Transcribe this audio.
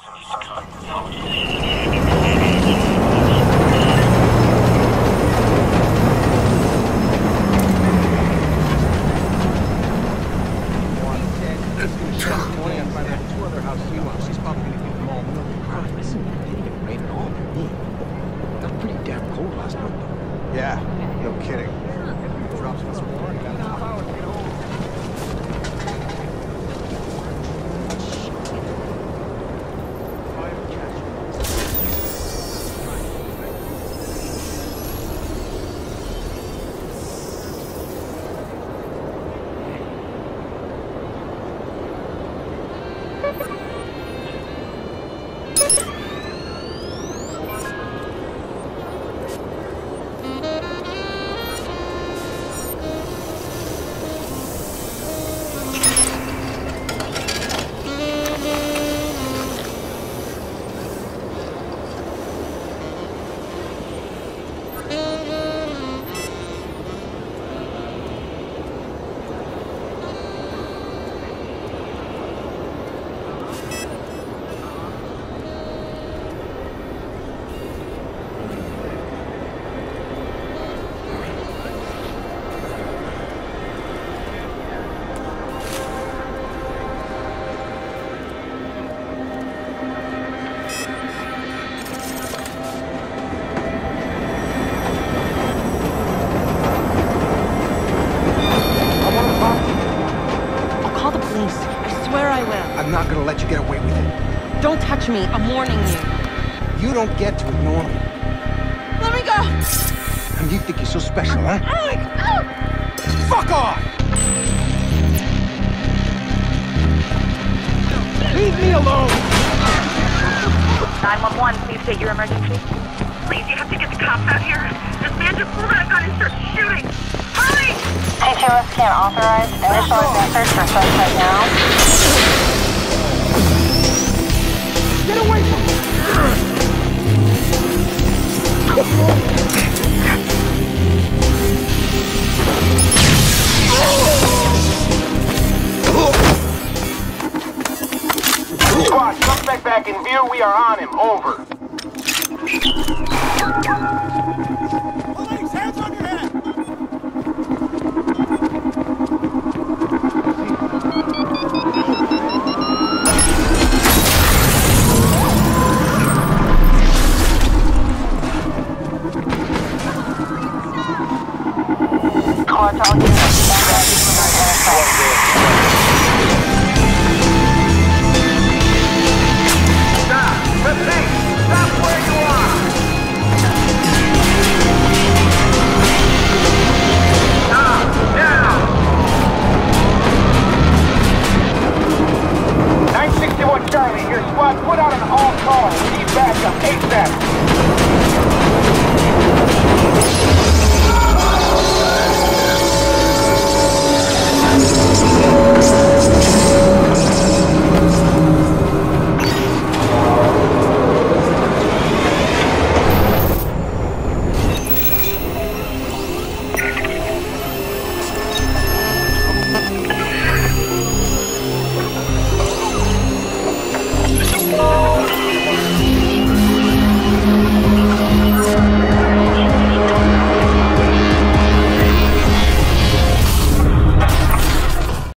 Yeah, I'm not gonna let you get away with it. Don't touch me. I'm warning you. You don't get to ignore me. Let me go. And you think you're so special, huh? Alex! Alex! Fuck off! Leave me alone! 911, please state your emergency. Please, you have to get the cops out here. This man just pulled out a gun and started shooting. Hurry! ctOS can't authorize. Initializing search for suspect now. Suspect back in view. We are on him. Over.